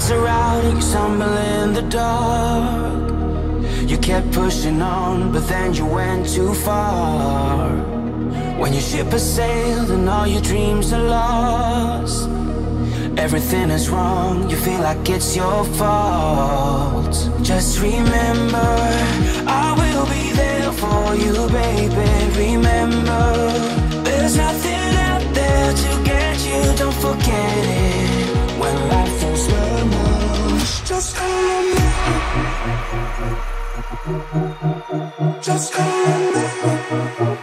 lights are out and you stumble in the dark. You kept pushing on, but then you went too far. When your ship has sailed and all your dreams are lost Everything is wrong, you feel like it's your fault. Just remember, I will be there for you, baby. Remember, there's nothing out there to get you, don't forget it. When life just remember Just remember Just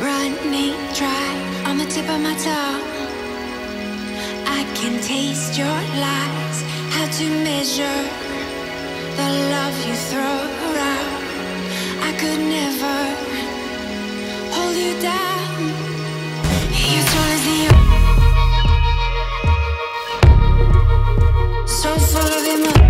running dry on the tip of my tongue. I can taste your lies, how to measure the love you throw around. I could never hold you down. You're tall as the so full of emotion.